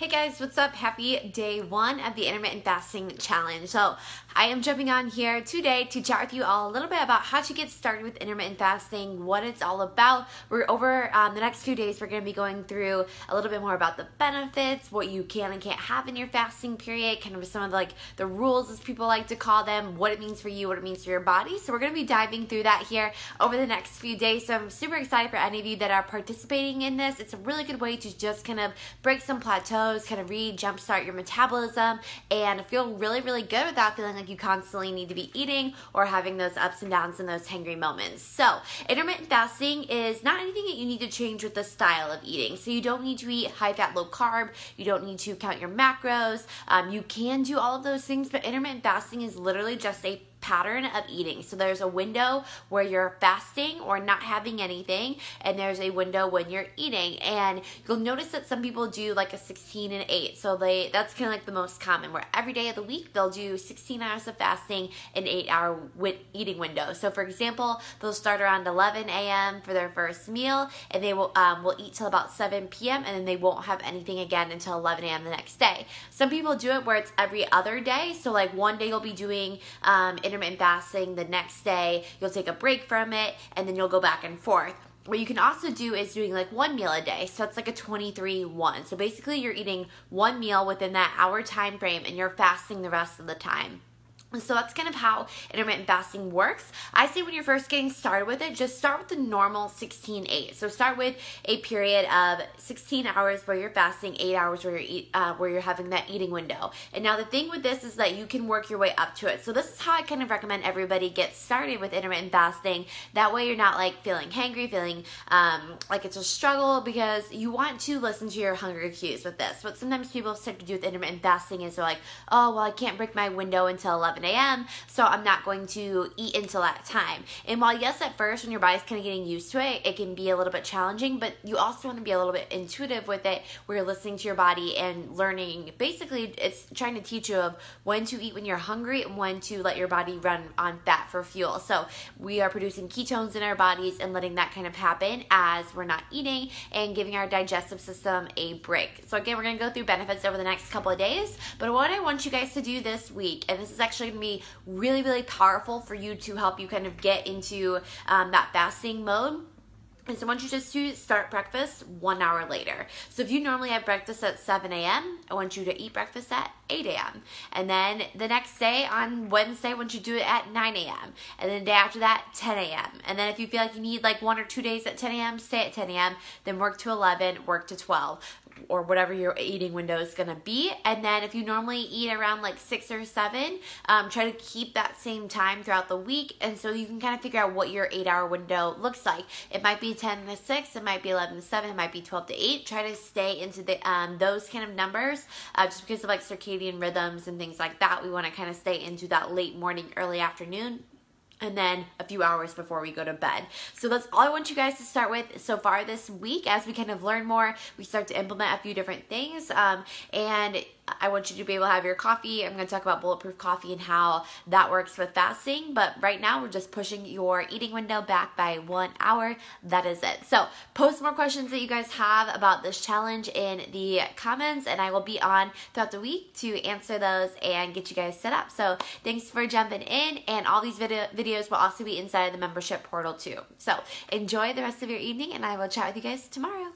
Hey guys, what's up? Happy day one of the intermittent fasting challenge. So, I am jumping on here today to chat with you all a little bit about how to get started with intermittent fasting, what it's all about. We're over um, the next few days, we're going to be going through a little bit more about the benefits, what you can and can't have in your fasting period, kind of some of the, like the rules, as people like to call them, what it means for you, what it means for your body. So, we're going to be diving through that here over the next few days. So, I'm super excited for any of you that are participating in this. It's a really good way to just kind of break some plateaus kind of re jumpstart your metabolism and feel really, really good without feeling like you constantly need to be eating or having those ups and downs and those hangry moments. So, intermittent fasting is not anything that you need to change with the style of eating. So, you don't need to eat high fat, low carb, you don't need to count your macros. Um, you can do all of those things, but intermittent fasting is literally just a pattern of eating. So there's a window where you're fasting or not having anything, and there's a window when you're eating. And you'll notice that some people do like a 16 and 8. So they that's kind of like the most common where every day of the week they'll do 16 hours of fasting and 8 hour eating window. So for example, they'll start around 11 a.m. for their first meal and they will um, will eat till about 7 p.m. and then they won't have anything again until 11 a.m. the next day. Some people do it where it's every other day. So like one day you'll be doing um, intermittent fasting. The next day, you'll take a break from it, and then you'll go back and forth. What you can also do is doing like one meal a day. So it's like a 23 1. So basically, you're eating one meal within that hour time frame and you're fasting the rest of the time. So that's kind of how intermittent fasting works. I say when you're first getting started with it, just start with the normal 16-8. So start with a period of 16 hours where you're fasting, 8 hours where you're eat, uh, where you're having that eating window. And now the thing with this is that you can work your way up to it. So this is how I kind of recommend everybody get started with intermittent fasting. That way you're not like feeling hangry, feeling um, like it's a struggle because you want to listen to your hunger cues with this. What sometimes people start to do with intermittent fasting is they're like, oh, well, I can't break my window until 11 11 a.m., so I'm not going to eat until that time. And while, yes, at first, when your body's kind of getting used to it, it can be a little bit challenging, but you also want to be a little bit intuitive with it where you're listening to your body and learning. Basically, it's trying to teach you of when to eat when you're hungry and when to let your body run on fat for fuel. So we are producing ketones in our bodies and letting that kind of happen as we're not eating and giving our digestive system a break. So again, we're going to go through benefits over the next couple of days, but what I want you guys to do this week, and this is actually to be really, really powerful for you to help you kind of get into um, that fasting mode. And so I want you just to start breakfast one hour later. So if you normally have breakfast at 7 a.m., I want you to eat breakfast at 8 a.m. And then the next day on Wednesday, I want you to do it at 9 a.m. And then the day after that, 10 a.m. And then if you feel like you need like one or two days at 10 a.m., stay at 10 a.m. Then work to 11, work to 12 or whatever your eating window is gonna be. And then if you normally eat around like six or seven, um, try to keep that same time throughout the week. And so you can kind of figure out what your eight hour window looks like. It might be 10 to 6, it might be 11 to 7, it might be 12 to 8. Try to stay into the um, those kind of numbers uh, just because of like circadian rhythms and things like that. We wanna kind of stay into that late morning, early afternoon and then a few hours before we go to bed. So that's all I want you guys to start with so far this week as we kind of learn more. We start to implement a few different things. Um, and I want you to be able to have your coffee. I'm going to talk about bulletproof coffee and how that works with fasting. But right now, we're just pushing your eating window back by one hour. That is it. So post more questions that you guys have about this challenge in the comments, and I will be on throughout the week to answer those and get you guys set up. So thanks for jumping in, and all these video videos will also be inside of the membership portal too. So enjoy the rest of your evening, and I will chat with you guys tomorrow.